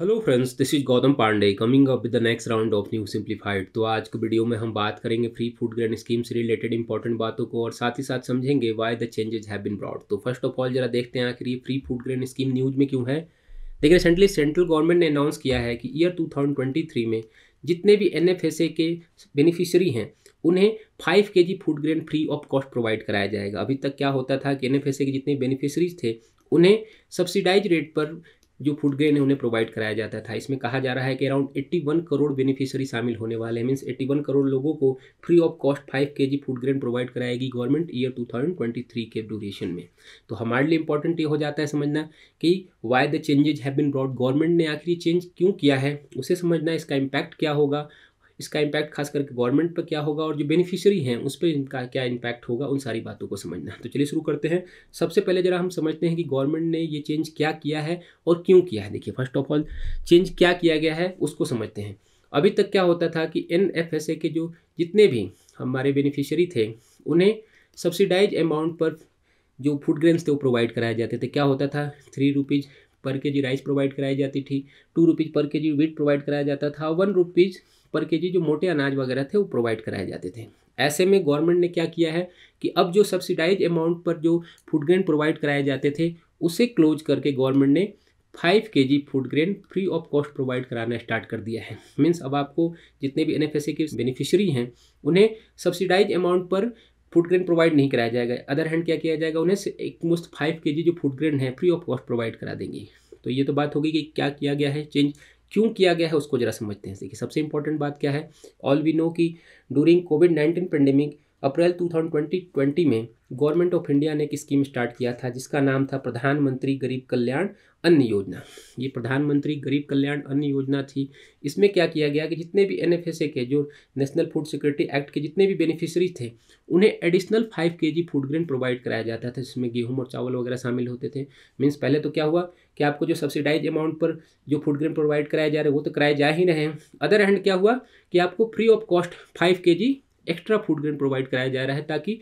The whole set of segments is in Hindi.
Hello friends this is Gautam Pandey coming up with the next round of new simplified तो आज के वीडियो में हम बात करेंगे फ्री फ़ूड ग्रेन स्कीम से रिलेटेड इंपॉर्टेंट बातों को और साथ ही साथ समझेंगे why the changes have been brought तो फ़र्स्ट ऑफ़ ऑल जरा देखते हैं आखिर ये free food grain scheme news में क्यों है। देखिए रिसेंटली सेंट्रल गवर्नमेंट ने अनाउंस किया है कि ईयर टू में जितने भी एनएफएसए के बेनिफिशरी हैं, उन्हें five K G food grain free of cost provide कराया जाएगा। अभी तक क्या होता था कि एनएफएसए के जितने बेनिफिशरीज थे, उन्हें सब्सिडाइज रेट पर जो फ़ूड ग्रेन है, उन्हें प्रोवाइड कराया जाता था। इसमें कहा जा रहा है कि अराउंड 81 करोड़ बेनिफिशियरी शामिल होने वाले हैं। मीन्स 81 करोड़ लोगों को free of cost 5 K G food grain provide कराएगी गवर्नमेंट ईयर 2023 के ड्यूरेशन में। तो हमारे लिए इंपॉर्टेंट ये हो जाता है समझना कि why the changes have been brought government ने आखिर चेंज क्यों किया है? उसे समझना इसका इम्पैक्ट क्या होगा? इसका इम्पैक्ट खास करके गवर्नमेंट पर क्या होगा और जो बेनिफिशियरी हैं, उस पर इनका क्या इम्पैक्ट होगा, उन सारी बातों को समझना तो चलिए शुरू करते हैं। सबसे पहले जरा हम समझते हैं कि गवर्नमेंट ने ये चेंज क्या किया है और क्यों किया है। देखिए फ़र्स्ट ऑफ़ ऑल चेंज क्या किया गया है, उसको समझते हैं। अभी तक क्या होता था कि एनएफएसए के जो जितने भी हमारे बेनिफिशियरी थे, उन्हें सब्सिडाइज अमाउंट पर जो फ़ूड ग्रेन्स थे, वो प्रोवाइड कराए जाते थे। क्या होता था? थ्री रुपीज़ पर के जी राइस प्रोवाइड कराई जाती थी टू रुपीज़ पर के जी वीट प्रोवाइड कराया जाता था वन रुपीज़ पर के जी जो मोटे अनाज वगैरह थे, वो प्रोवाइड कराए जाते थे। ऐसे में गवर्नमेंट ने क्या किया है कि अब जो सब्सिडाइज अमाउंट पर जो फ़ूड ग्रेन प्रोवाइड कराए जाते थे, उसे क्लोज करके गवर्नमेंट ने five K G food grain free of cost provide कराना स्टार्ट कर दिया है। मीन्स अब आपको जितने भी एन के बेनिफिशरी हैं, उन्हें सब्सिडाइज अमाउंट पर फ़ूड ग्रेन प्रोवाइड नहीं कराया जाएगा। अदर हैंड क्या किया जाएगा? उन्हें एक मुस्त फाइव के जी जो फ़ूड ग्रेन है फ्री ऑफ़ कॉस्ट प्रोवाइड करा देंगे। तो ये तो बात होगी कि क्या किया गया है? चेंज क्यों किया गया है, उसको जरा समझते हैं। देखिए, सबसे इंपॉर्टेंट बात क्या है? ऑल वी नो कि during COVID nineteen pandemic April 2020 में गवर्नमेंट ऑफ़ इंडिया ने एक स्कीम स्टार्ट किया था, जिसका नाम था प्रधानमंत्री गरीब कल्याण अन्न योजना। ये प्रधानमंत्री गरीब कल्याण अन्न योजना थी। इसमें क्या किया गया कि जितने भी एनएफएसए के, जो नेशनल फ़ूड सिक्योरिटी एक्ट के जितने भी बेनिफिशरी थे, उन्हें additional five K G food grain provide कराया जाता था, जिसमें गेहूँ और चावल वगैरह शामिल होते थे। मीन्स पहले तो क्या हुआ कि आपको जो सब्सिडाइज अमाउंट पर जो फ़ूड ग्रेन प्रोवाइड कराए जा रहे वो तो कराए जा ही रहे हैं। अदर हैंड क्या हुआ कि आपको free of cost five K G extra food grain provide कराया जा रहा है ताकि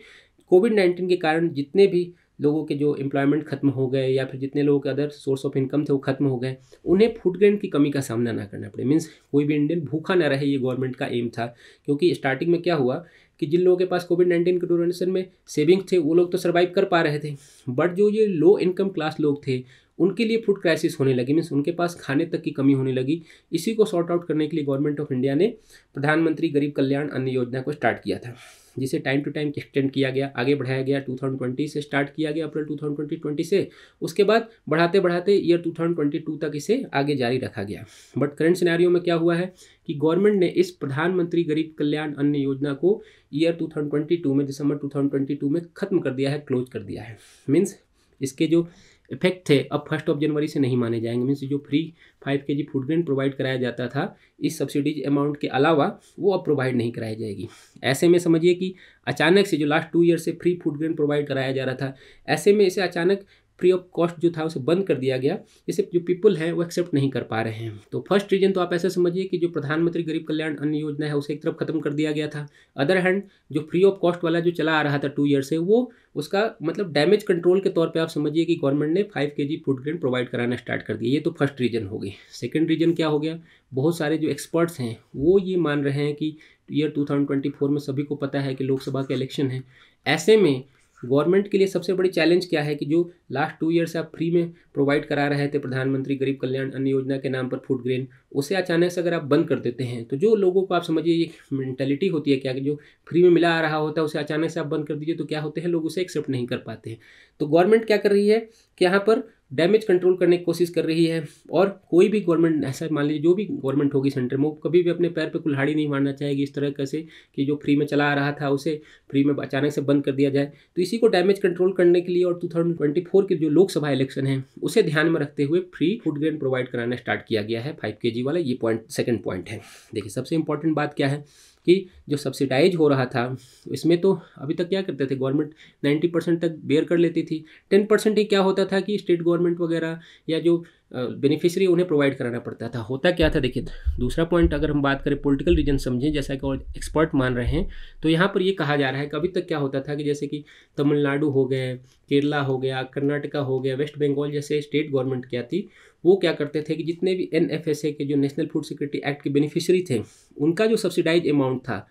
कोविड नाइन्टीन के कारण जितने भी लोगों के जो एम्प्लॉयमेंट खत्म हो गए या फिर जितने लोगों के अदर सोर्स ऑफ़ इनकम थे वो खत्म हो गए, उन्हें फ़ूड ग्रेन की कमी का सामना ना करना पड़े। मीन्स कोई भी इंडियन भूखा ना रहे, ये गवर्नमेंट का एम था। क्योंकि स्टार्टिंग में क्या हुआ कि जिन लोगों के पास कोविड नाइन्टीन के डोनेशन में सेविंग्स थे, वो लोग तो सर्वाइव कर पा रहे थे। बट जो ये लो इनकम क्लास लोग थे, उनके लिए फ़ूड क्राइसिस होने लगी मीन्स उनके पास खाने तक की कमी होने लगी। इसी को सॉर्ट आउट करने के लिए गवर्नमेंट ऑफ़ इंडिया ने प्रधानमंत्री गरीब कल्याण अन्न योजना को स्टार्ट किया था। जिसे टाइम टू टाइम एक्सटेंड किया गया, आगे बढ़ाया गया 2020 से स्टार्ट किया गया, अप्रैल 2020 से। उसके बाद बढ़ाते बढ़ाते ईयर 2022 तक इसे आगे जारी रखा गया। बट करंट सिनेरियो में क्या हुआ है कि गवर्नमेंट ने इस प्रधानमंत्री गरीब कल्याण अन्न योजना को ईयर 2022 में, दिसंबर 2022 में ख़त्म कर दिया है क्लोज कर दिया है। मीन्स इसके जो इफ़ेक्ट थे, अब फ़र्स्ट ऑफ़ जनवरी से नहीं माने जाएँगे। मीन्स जो free five K G food grain provide कराया जाता था, इस सब्सिडीज अमाउंट के अलावा वो अब प्रोवाइड नहीं कराई जाएगी। ऐसे में समझिए कि अचानक से जो लास्ट टू ईयर से फ्री फ़ूड ग्रेन प्रोवाइड कराया जा रहा था, ऐसे में इसे अचानक फ्री ऑफ़ कॉस्ट जो था उसे बंद कर दिया गया। जिसे जो पीपल हैं, वो एक्सेप्ट नहीं कर पा रहे हैं। तो फ़र्स्ट रीजन तो आप ऐसे समझिए कि जो प्रधानमंत्री गरीब कल्याण अन्न योजना है, उसे एक तरफ़ खत्म कर दिया गया था। अदर हैंड जो फ्री ऑफ़ कॉस्ट वाला जो चला आ रहा था टू ईयर से, वो उसका मतलब डैमेज कंट्रोल के तौर पे आप समझिए कि गवर्नमेंट ने five K G food grain provide कराना स्टार्ट कर दिया। ये तो फ़र्स्ट रीजन हो गई। सेकेंड रीजन क्या हो गया? बहुत सारे जो एक्सपर्ट्स हैं, वो ये मान रहे हैं कि ईयर 2024 में सभी को पता है कि लोकसभा के इलेक्शन है। ऐसे में गवर्नमेंट के लिए सबसे बड़ी चैलेंज क्या है कि जो लास्ट टू ईयर से आप फ्री में प्रोवाइड करा रहे थे प्रधानमंत्री गरीब कल्याण अन्न योजना के नाम पर फ़ूड ग्रेन उसे अचानक से अगर आप बंद कर देते हैं तो जो लोगों को आप समझिए मैंटेलिटी होती है क्या कि जो फ्री में मिला आ रहा होता है, उसे अचानक से आप बंद कर दीजिए तो क्या होते हैं, लोग उसे एक्सेप्ट नहीं कर पाते हैं। तो गवर्नमेंट क्या कर रही है कि यहाँ पर डैमेज कंट्रोल करने की कोशिश कर रही है और कोई भी गवर्नमेंट ऐसा मान लीजिए, जो भी गवर्नमेंट होगी सेंटर में, वो कभी भी अपने पैर पे कुल्हाड़ी नहीं मारना चाहेगी इस तरह कैसे कि जो फ्री में चला आ रहा था, उसे फ्री में अचानक से बंद कर दिया जाए। तो इसी को डैमेज कंट्रोल करने के लिए और टू के जो लोकसभा इलेक्शन है, उसे ध्यान में रखते हुए फ्री फ़ूड ग्रेन प्रोवाइड कराना स्टार्ट किया गया है। फाइव के वाला, ये पॉइंट सेकेंड पॉइंट है। देखिए, सबसे इंपॉर्टेंट बात क्या है? कि जो सब्सिडाइज हो रहा था, इसमें तो अभी तक क्या करते थे? गवर्नमेंट नाइन्टी परसेंट तक बेयर कर लेती थी। टेन परसेंट ही क्या होता था कि स्टेट गवर्नमेंट वगैरह या जो बेनिफिशरी उन्हें प्रोवाइड कराना पड़ता था। होता क्या था देखिए, दूसरा पॉइंट अगर हम बात करें पॉलिटिकल रीजन समझें, जैसा कि और एक्सपर्ट मान रहे हैं तो यहाँ पर ये कहा जा रहा है कि अभी तक क्या होता था कि जैसे कि तमिलनाडु हो गए, केरला हो गया, कर्नाटका हो गया वेस्ट बंगाल जैसे स्टेट गवर्नमेंट क्या थी वो क्या करते थे कि जितने भी एनएफएसए के जो नेशनल फ़ूड सिक्योरिटी एक्ट के बेनिफिशरी थे, उनका जो सब्सिडाइज अमाउंट था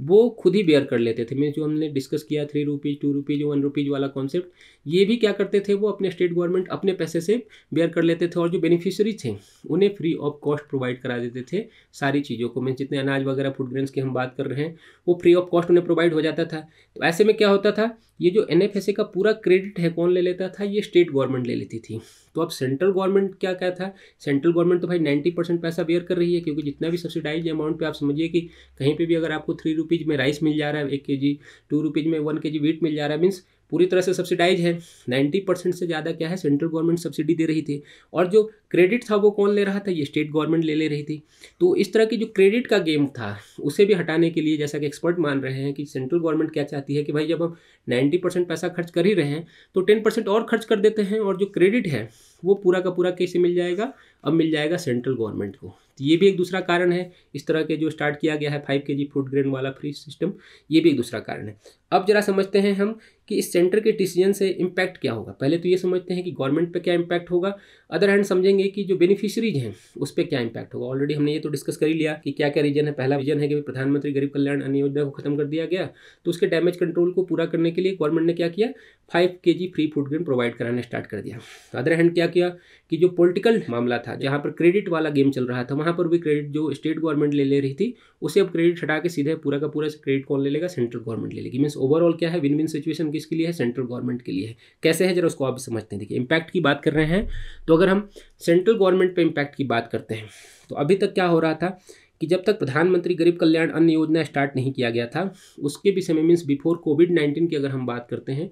वो खुद ही बेयर कर लेते थे। मीन जो हमने डिस्कस किया three rupees two rupees one rupees वाला कॉन्सेप्ट ये भी क्या करते थे, वो अपने स्टेट गवर्नमेंट अपने पैसे से बेयर कर लेते थे और जो बेनिफिशियरी थे, उन्हें फ्री ऑफ़ कॉस्ट प्रोवाइड करा देते थे सारी चीज़ों को। मीन जितने अनाज वगैरह फ़ूड ग्रेन्स की हम बात कर रहे हैं, वो फ्री ऑफ़ कॉस्ट उन्हें प्रोवाइड हो जाता था। तो ऐसे में क्या होता था, ये जो एनएफएसए का पूरा क्रेडिट है, कौन ले लेता था, ये स्टेट गवर्नमेंट ले लेती थी। तो अब सेंट्रल गवर्नमेंट क्या क्या था सेंट्रल गवर्नमेंट तो भाई नाइन्टी परसेंट पैसा बेयर कर रही है, क्योंकि जितना भी सब्सिडाइज अमाउंट पे आप समझिए कि कहीं पे भी अगर आपको थ्री रुपीज़ में राइस मिल जा रहा है, एक के जी टू रुपीज़ में वन के जी वीट मिल जा रहा है मीन्स पूरी तरह से सब्सिडाइज है। नाइन्टी परसेंट से ज़्यादा क्या है सेंट्रल गवर्नमेंट सब्सिडी दे रही थी। और जो क्रेडिट था वो कौन ले रहा था? ये स्टेट गवर्नमेंट ले ले रही थी। तो इस तरह की जो क्रेडिट का गेम था, उसे भी हटाने के लिए जैसा कि एक्सपर्ट मान रहे हैं कि सेंट्रल गवर्नमेंट क्या चाहती है कि भाई जब हम नाइन्टी परसेंट पैसा खर्च कर ही रहे हैं तो टेन परसेंट और खर्च कर देते हैं और जो क्रेडिट है, वो पूरा का पूरा कैसे मिल जाएगा? अब मिल जाएगा सेंट्रल गवर्नमेंट को। तो ये भी एक दूसरा कारण है। इस तरह के जो स्टार्ट किया गया है five K G food grain वाला फ्री सिस्टम, ये भी एक दूसरा कारण है। अब जरा समझते हैं हम कि इस सेंटर के डिसीज़न से इम्पैक्ट क्या होगा। पहले तो ये समझते हैं कि गवर्नमेंट पे क्या इम्पैक्ट होगा। अदर हैंड समझेंगे कि जो बेनिफिशरीज हैं, उस पर क्या इंपैक्ट होगा? ऑलरेडी हमने ये तो डिस्कस कर ही लिया कि क्या क्या रीजन है। पहला रीजन है कि प्रधानमंत्री गरीब कल्याण अन्न योजना को खत्म कर दिया गया। तो उसके डैमेज कंट्रोल को पूरा करने के लिए गवर्नमेंट ने क्या किया? Five K G free food grain provide कराना स्टार्ट कर दिया। अदर हैंड क्या किया? कि जो पॉलिटिकल मामला था, जहाँ पर क्रेडिट वाला गेम चल रहा था, वहाँ पर भी क्रेडिट जो स्टेट गवर्नमेंट ले ले रही थी, उसे अब क्रेडिट हटा के सीधे पूरा का पूरा क्रेडिट कौन ले लेगा? सेंट्रल गवर्नमेंट ले लेगी। मीन्स ओवरऑल क्या है? विन विन सिचुएशन किसके लिए है? सेंट्रल गवर्नमेंट के लिए है। कैसे है? जरा उसको आप समझते हैं। देखिए इम्पैक्ट की बात कर रहे हैं तो अगर हम सेंट्रल गवर्नमेंट पर इम्पैक्ट की बात करते हैं तो अभी तक क्या हो रहा था कि जब तक प्रधानमंत्री गरीब कल्याण अन्न योजना स्टार्ट नहीं किया गया था, उसके भी समय मीन्स बिफोर कोविड नाइन्टीन की अगर हम बात करते हैं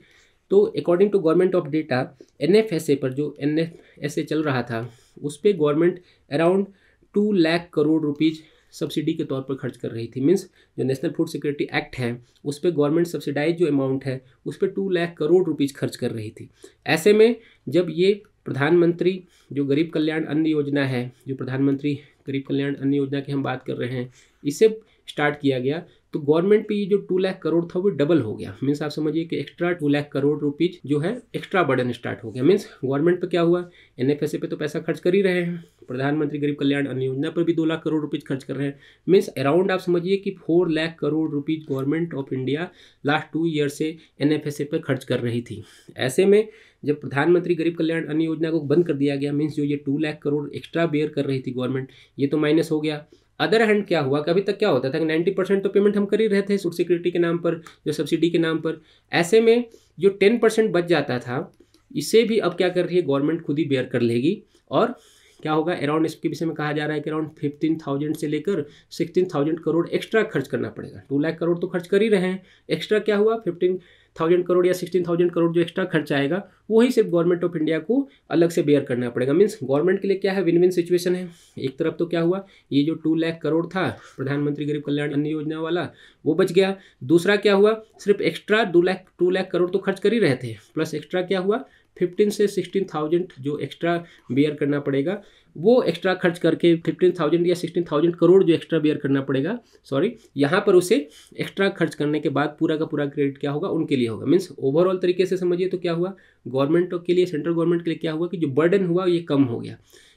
तो according to government of data NFSA पर जो एनएफएसए चल रहा था, उस पर government around two lakh crore rupees subsidy के तौर पर खर्च कर रही थी। मीन्स जो नेशनल फ़ूड सिक्योरिटी एक्ट है, उस पर गवर्नमेंट सब्सिडाइज जो अमाउंट है, उस पर टू लाख करोड़ रुपीज़ खर्च कर रही थी। ऐसे में जब ये प्रधानमंत्री जो गरीब कल्याण अन्न योजना है, जो प्रधानमंत्री गरीब कल्याण अन्न योजना की हम बात कर रहे हैं, इसे स्टार्ट किया गया तो गवर्नमेंट पे ये जो टू लाख करोड़ था, वो डबल हो गया। मीन्स आप समझिए कि extra two lakh crore rupees जो है एक्स्ट्रा बर्डन स्टार्ट हो गया। मीन्स गवर्नमेंट पे क्या हुआ? एन एफ़ पे तो पैसा खर्च कर ही रहे हैं। प्रधानमंत्री गरीब कल्याण अन्न योजना पर भी दो लाख करोड़ रुपीज़ खर्च कर रहे हैं। मीन्स अराउंड आप समझिए कि four lakh crore rupees government of India last two year से एन एफ़ पर खर्च कर रही थी। ऐसे में जब प्रधानमंत्री गरीब कल्याण अन्न योजना को बंद कर दिया गया, मीन्स जो ये two lakh crore extra bear कर रही थी गवर्नमेंट, ये तो माइनस हो गया। अदर हैंड क्या हुआ? कि अभी तक क्या होता था कि नाइन्टी परसेंट तो पेमेंट हम कर ही रहे थे फ़ूड सिक्योरिटी के नाम पर, जो सब्सिडी के नाम पर। ऐसे में जो टेन परसेंट बच जाता था, इसे भी अब क्या कर रही है? गवर्नमेंट खुद ही बेयर कर लेगी। और क्या होगा? अराउंड इसके विषय में कहा जा रहा है कि अराउंड फिफ्टीन थाउज़ेंड से लेकर सिक्सटीन थाउज़ेंड करोड़ एक्स्ट्रा खर्च करना पड़ेगा। टू लाख करोड़ तो खर्च कर ही रहे हैं। एक्स्ट्रा क्या हुआ? फिफ्टीन थाउज़ेंड करोड़ या सिक्सटीन थाउज़ेंड करोड़ जो एक्स्ट्रा खर्च आएगा, वही सिर्फ़ गवर्नमेंट ऑफ़ इंडिया को अलग से बेयर करना पड़ेगा। मीन्स गवर्नमेंट के लिए क्या है? विन विन सिचुएशन है। एक तरफ़ तो क्या हुआ? ये जो टू लाख करोड़ था, प्रधानमंत्री गरीब कल्याण अन्न योजना वाला, वो बच गया। दूसरा क्या हुआ? सिर्फ़ एक्स्ट्रा दो लाख टू लाख करोड़ तो खर्च कर ही रहे थे। प्लस एक्स्ट्रा क्या हुआ? फिफ्टीन से सिक्सटीन थाउज़ेंड जो एक्स्ट्रा बेयर करना पड़ेगा। वो एक्स्ट्रा खर्च करके फिफ्टीन थाउज़ेंड या सिक्सटीन थाउज़ेंड करोड़ जो एक्स्ट्रा बेयर करना पड़ेगा सॉरी यहाँ पर उसे एक्स्ट्रा खर्च करने के बाद पूरा का पूरा क्रेडिट क्या होगा? उनके लिए होगा। मीन्स ओवरऑल तरीके से समझिए तो क्या हुआ? गवर्नमेंट के लिए सेंट्रल गवर्नमेंट के लिए क्या हुआ कि जो बर्डन हुआ ये कम हो गया।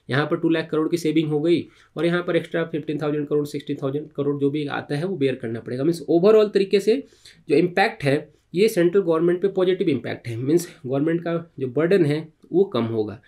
यहाँ पर टू लाख करोड़ की सेविंग हो गई और यहाँ पर extra fifteen thousand crore sixteen thousand crore जो भी आता है वो बेयर करना पड़ेगा। मीन्स ओवरऑल तरीके से जो इम्पैक्ट है, ये सेंट्रल गवर्नमेंट पे पॉजिटिव इम्पैक्ट है। मीन्स गवर्नमेंट का जो बर्डन है वो कम होगा।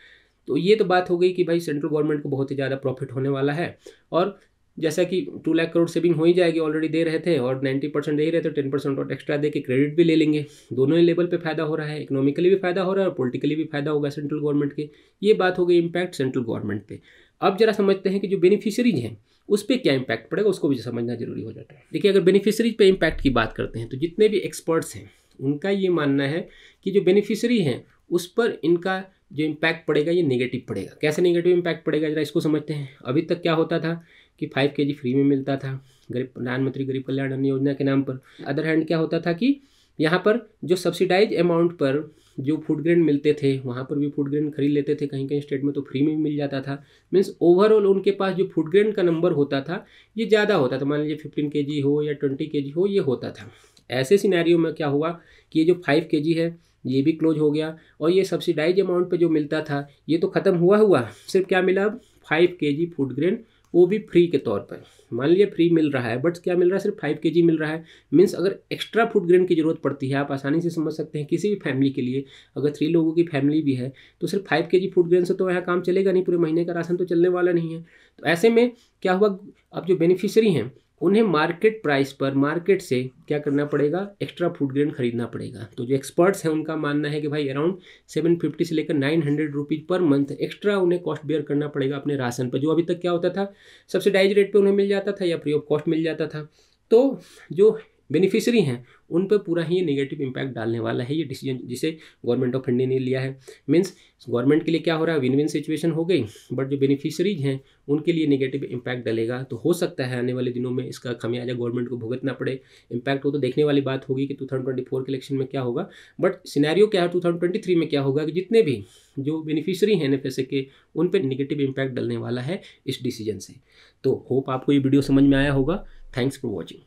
तो ये तो बात हो गई कि भाई सेंट्रल गवर्नमेंट को बहुत ही ज़्यादा प्रॉफिट होने वाला है। और जैसा कि टू लाख करोड़ सेविंग हो ही जाएगी ऑलरेडी दे रहे थे और नाइन्टी परसेंट दे ही रहे थे टेन परसेंट और एक्स्ट्रा दे के क्रेडिट भी ले लेंगे। दोनों ही लेवल पे फ़ायदा हो रहा है इकोनॉमिकली भी फ़ायदा हो रहा है और पॉलिटिकली भी फ़ायदा होगा सेंट्रल गवर्नमेंट के। ये बात हो गई इम्पैक्ट सेंट्रल गवर्नमेंट पे। अब जरा समझते हैं कि जो बेनिफिशरीज हैं, उस पर क्या इम्पैक्ट पड़ेगा, उसको भी समझना ज़रूरी हो जाता है। देखिए, अगर बेनिफिशरीज पर इम्पैक्ट की बात करते हैं तो जितने भी एक्सपर्ट्स हैं, उनका ये मानना है कि जो बेनिफिशरी हैं, उस पर इनका जो इम्पैक्ट पड़ेगा, ये नेगेटिव पड़ेगा। कैसे नेगेटिव इम्पैक्ट पड़ेगा, जरा इसको समझते हैं। अभी तक क्या होता था कि फाइव के फ्री में मिलता था, गरीब प्रधानमंत्री, गरीब कल्याण अन्न योजना के नाम पर। अदर हैंड क्या होता था कि यहाँ पर जो सब्सिडाइज अमाउंट पर जो फ़ूड ग्रेन मिलते थे, वहाँ पर भी फ़ूड ग्रेन खरीद लेते थे कहीं कहीं स्टेट में तो फ्री में भी मिल जाता था। मीन्स ओवरऑल उनके पास जो फ़ूड ग्रेन का नंबर होता था, ये ज़्यादा होता था। मान लीजिए फिफ्टीन के हो या ट्वेंटी के हो, ये होता था। ऐसे सिनेरियो में क्या हुआ कि ये जो फाइव के है, ये भी क्लोज हो गया और ये सब्सिडाइज अमाउंट पे जो मिलता था, ये तो ख़त्म हुआ हुआ। सिर्फ़ क्या मिला? अब five K G food grain, वो भी फ्री के तौर पर। मान लीजिए फ्री मिल रहा है बट क्या मिल रहा है? सिर्फ़ फाइव के जी मिल रहा है। मीन्स अगर एक्स्ट्रा फ़ूड ग्रेन की ज़रूरत पड़ती है, आप आसानी से समझ सकते हैं किसी भी फैमिली के लिए, अगर थ्री लोगों की फैमिली भी है तो सिर्फ़ five K G food grain से तो यहाँ काम चलेगा नहीं, पूरे महीने का राशन तो चलने वाला नहीं है। तो ऐसे में क्या हुआ? अब जो बेनिफिशरी हैं उन्हें मार्केट प्राइस पर मार्केट से क्या करना पड़ेगा? एक्स्ट्रा फ़ूड ग्रेन खरीदना पड़ेगा। तो जो एक्सपर्ट्स हैं, उनका मानना है कि भाई अराउंड सेवन फिफ्टी से लेकर nine hundred rupees per month extra उन्हें कॉस्ट बेयर करना पड़ेगा अपने राशन पर, जो अभी तक क्या होता था सब्सिडाइज रेट पर उन्हें मिल जाता था या फ्री ऑफ़ कॉस्ट मिल जाता था। तो जो बेनिफिशरी हैं, उन पर पूरा ही नेगेटिव इम्पैक्ट डालने वाला है ये डिसीज़न जिसे गवर्नमेंट ऑफ़ इंडिया ने लिया है। मीन्स गवर्नमेंट के लिए क्या हो रहा है? विन विन सिचुएशन हो गई बट जो बेनिफिशरीज हैं, उनके लिए नेगेटिव इम्पैक्ट डलेगा। तो हो सकता है आने वाले दिनों में इसका खमियाजा गवर्नमेंट को भुगतना पड़े। इम्पैक्ट हो तो देखने वाली बात होगी कि टू थाउज़ेंड के इलेक्शन में क्या होगा। बट सिनेरियो क्या है टू में क्या होगा कि जितने भी जो बेनिफिशरी हैं एन के, उन पर निगेटिव इम्पैक्ट डलने वाला है इस डिसीज़न से। तो होप आपको ये वीडियो समझ में आया होगा। Thanks for watching